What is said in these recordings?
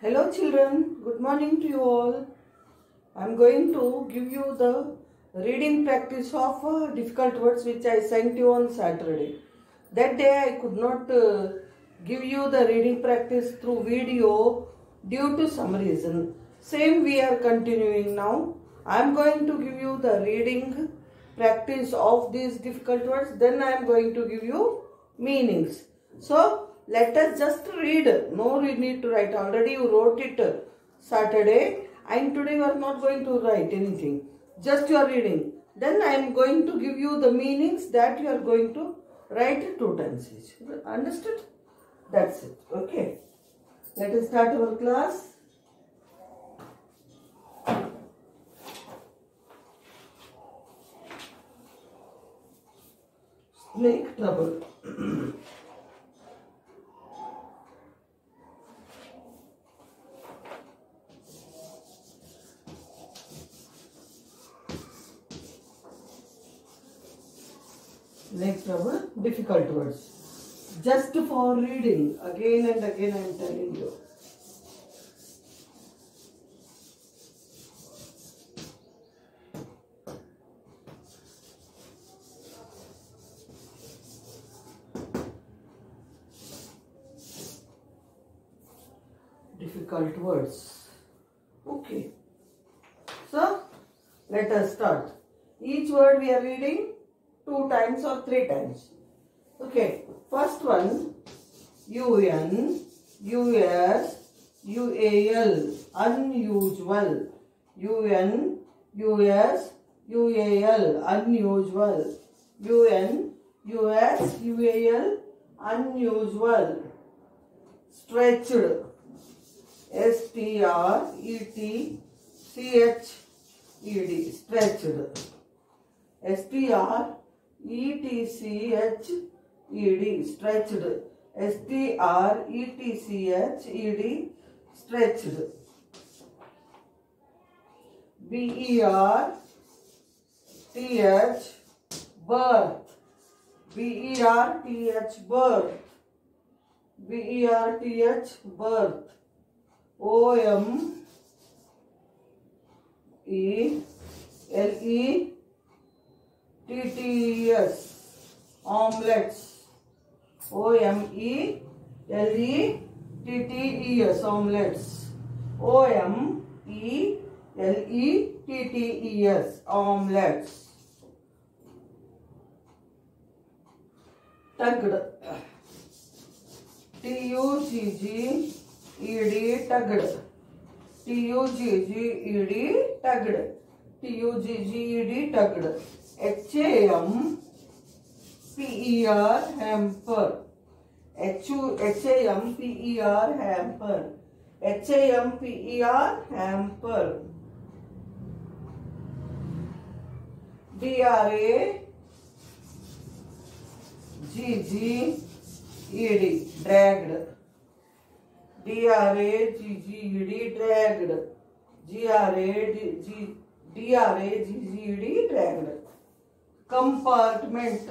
Hello children, good morning to you all. I am going to give you the reading practice of uh, difficult words which I sent you on Saturday. That day I could not uh, give you the reading practice through video due to some reason. Same we are continuing now. I am going to give you the reading practice of these difficult words. Then I am going to give you meanings. So let us just read. No need to write. Already you wrote it Saturday and today you are not going to write anything. Just you are reading. Then I am going to give you the meanings that you are going to write two each. Understood? That's it. Okay. Let us start our class. Snake trouble. Snake trouble, difficult words. Just for reading, again and again I am telling you. difficult words. Okay. So, let us start. Each word we are reading two times or three times. Okay. First one, UN, US, UAL, unusual. UN, US, UAL, unusual. UN, US, UAL, unusual. Stretched. S T R E T C H E D stretched. E D stretched S T R E T C H E D stretched B R T H birth B R T H birth B R T H birth O M E L E T T S omelettes O M E L E T T E S omelets O M E L E T T E S omelets tugged T U G G ED tugged. T-U-G-G-E-D tugged. P E R hamper H U H A M P E R hamper H A M P E R hamper D R A G G E D dragged D R A G G E D dragged G R A G D R A G G E D dragged compartment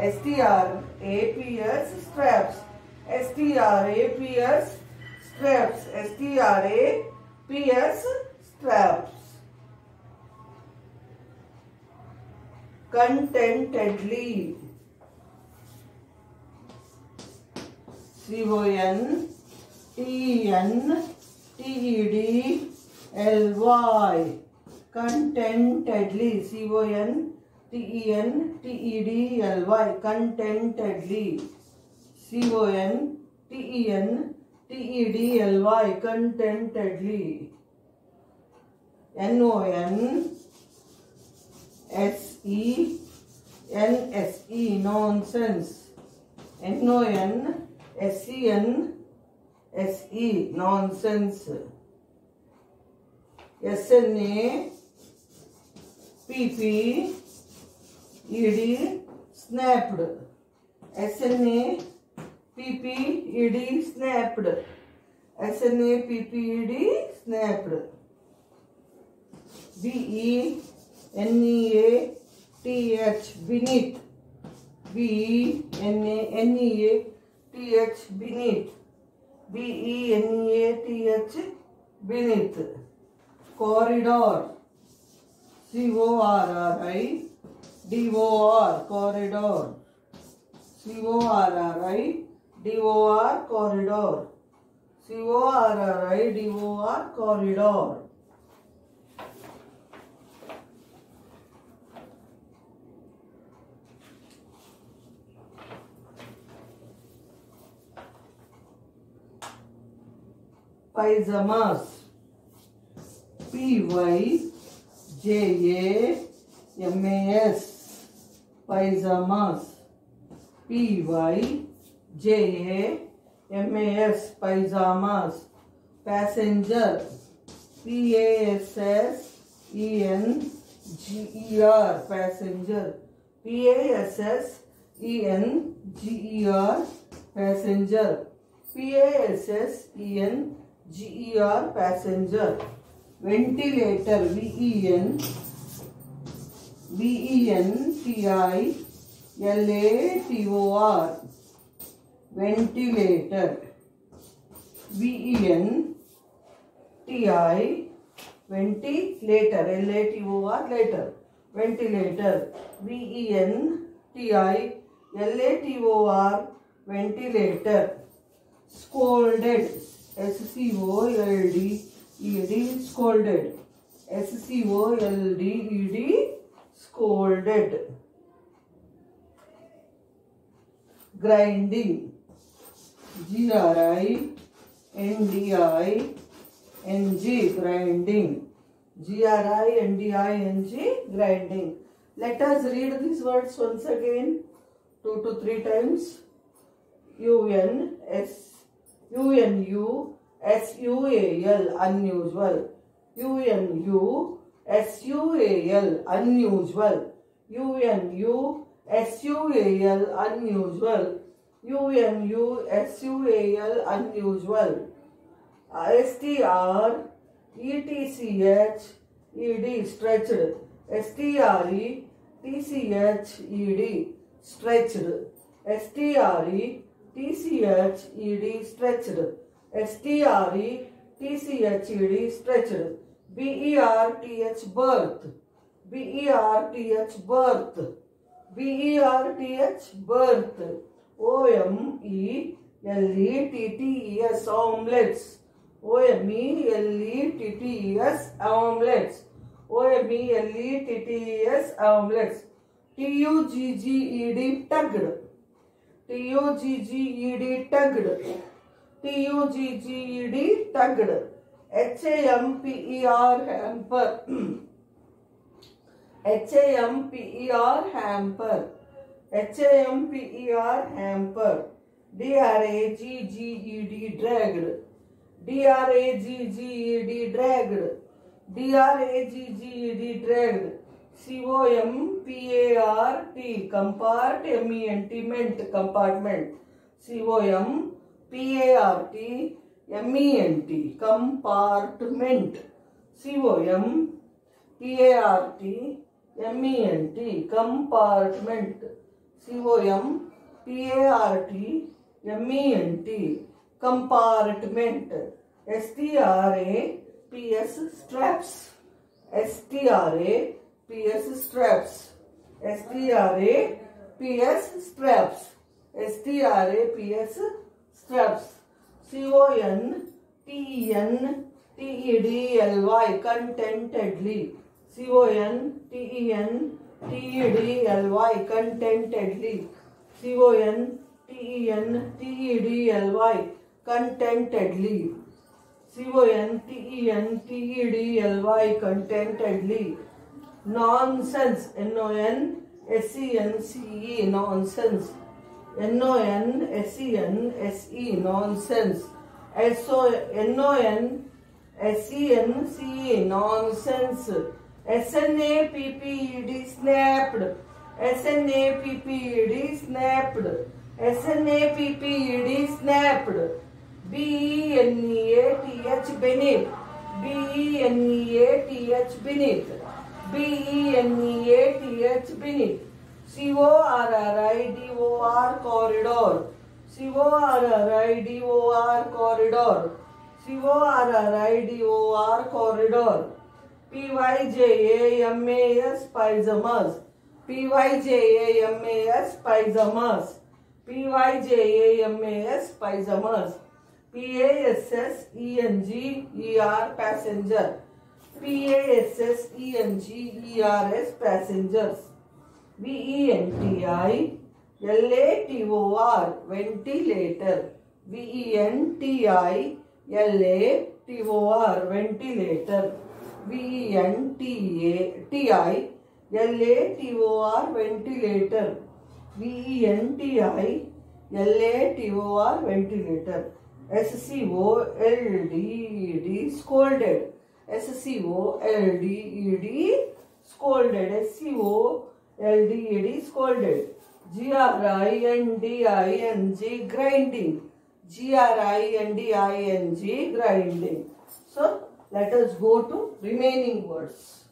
S-T-R-A-P-S straps S-T-R-A-P-S straps S-T-R-A-P-S straps contentedly C O N T-E-N, T E D L Y contentedly C O N T E N T E D L Y contentedly C O N T E N T E D L Y contentedly N O N S E N S E nonsense N O N S E N S E nonsense. S N A P P snapped S N A P P D snapped S N A P P D snapped B E N A T H beneath B E N N A T H beneath B E N A T H beneath corridor C O R R I D O R corridor. C O R R I D O R corridor. C O R R I D O R corridor. Pyjamas. P Y Pyjamas. P Y J A M A S. Pyjamas. Passenger. P A S S E N G E R. Passenger. P A S S E N G E R. Passenger. P A S S E N G E R. Passenger. Ventilator. V E N V E N T I L A T O R. Ventilator. V E N T I ventilator. L A T O R later. Ventilator. V E N T I L A T O R ventilator. Scolded. S C O L D E scolded. S C O L D E D scolded. Grinding. G R I N D I N G grinding. G R I N D I N G grinding. Let us read these words once again two to three times. U N S U N U S U A L unusual. U N U S U A L unusual. U N U S U A L unusual. U N U S U A L unusual. S T R E T C H E D stretched. S T R E T C H E D stretched. S T R E T C H E D stretched. S T R E T C H E D stretched. B E R T H birth. B E R T H birth. B E R T H birth. O M E L E T T E S omelets. O M E L E T T E S omelets. O M E L E T T E S omelets. T U G G E D tugged. T U G G E D tugged. T U G G E D tugged. H A M P E R hamper. H A M P E R hamper. H A M P E R hamper. D R A G G E D dragged. D R A G G E D dragged. D R A G G E D dragged. C O M P A R T compart M E N T ment compartment. C O M P A R T M E N T compartment. C O M P A R T M E N T compartment. C O M P A R T M E N T compartment. S T R A P S straps. S T R A P S straps. S T R A P S straps. S T R A P S straps. C O N T E N T E D L Y contentedly. C O N T E N T E D L Y contentedly. C O N T E N T E D L Y contentedly. C O N T E N T E D L Y contentedly. Nonsense N O N S E N C E nonsense. N-O-N, S-E-N, S-E, nonsense. S-O, N-O-N, S-E-N, C-E, nonsense. S-N-A-P-P-E-D, snapped. S-N-A-P-P-E-D, snapped. S-N-A-P-P-E-D, snapped. B-E-N-E-A-T-H, beneath. B-E-N-E-A-T-H, beneath. B-E-N-E-A-T-H, beneath. C O R R I D O R corridor C O R R I D O R corridor C O R R I D O R corridor P Y J M S pyjamas P Y J M S pyjamas P Y J M S pyjamas P S S E N G E R passenger P S S E N G E R S passengers N G E R S passengers. V E N T I L A T O R ventilator. V E N T I L A T O R ventilator. V E N T A T I L A T O R ventilator. V E N T I L A T O R ventilator. S C O L D E D scolded. S C O L L-D-E-D, scolded. G-R-I-N-D-I-N-G, grinding. G-R-I-N-D-I-N-G, grinding. So, let us go to remaining words.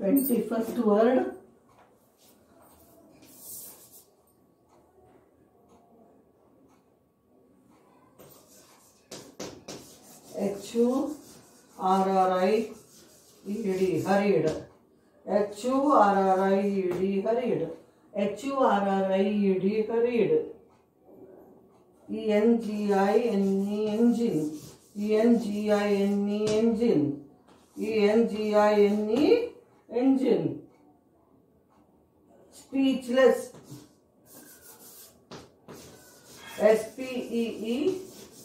Twenty first word. H U R R I E D hurried. H U R R I E D hurried. H U R R I E D hurried. E N G I N E engine. E N G I N E engine. E N G I N E engine. Speechless. S P E E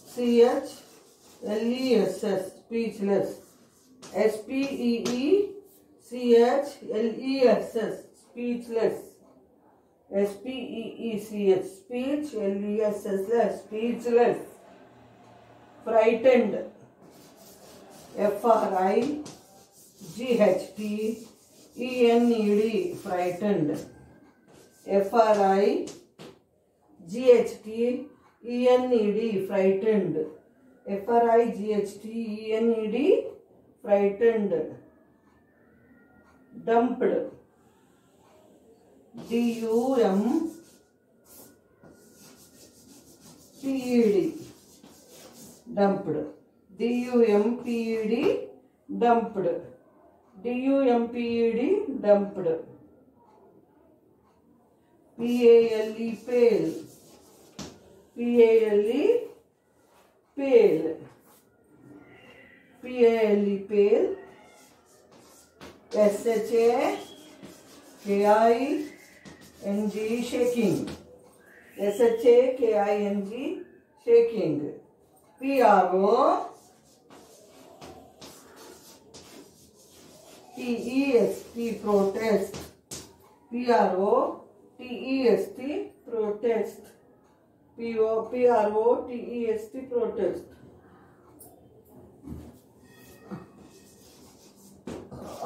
C H L E S S. Speechless. S P E E C H L E S S. Speechless. S P E E C H. Speech L E S S S. Speechless. Frightened. F R I G H T E N E D. Frightened. F R I G H T E N E D. Frightened. F R I G H T E N E D. Frightened. Dumped. D U M P E D. Dumped. D U M P E D. Dumped. dumped dumped. P-A-L-E pale. P-A-L-E pale. P-A-L-E pale. S-H-A-K-I-N-G shaking. S-H-A-K-I-N-G shaking. P-R-O T S T protest P R O T S T protest P O P R O T S T protest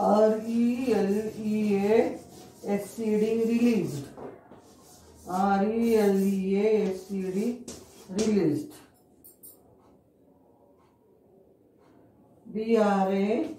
R E L E A exceeding release R E L E A exceeding release B R A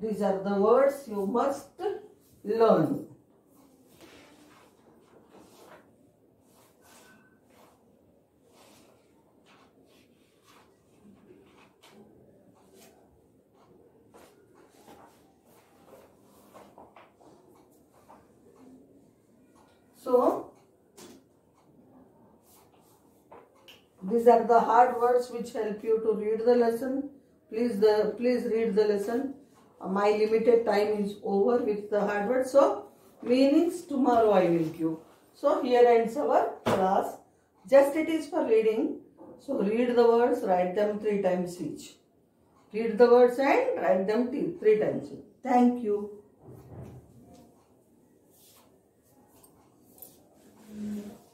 These are the words you must learn. So, these are the hard words which help you to read the lesson. Please, the please read the lesson. Uh, my limited time is over with the hard work. So, meanings tomorrow I will give. So, here ends our class. Just it is for reading. So, read the words, write them three times each. Read the words and write them three times. Thank you. Mm -hmm.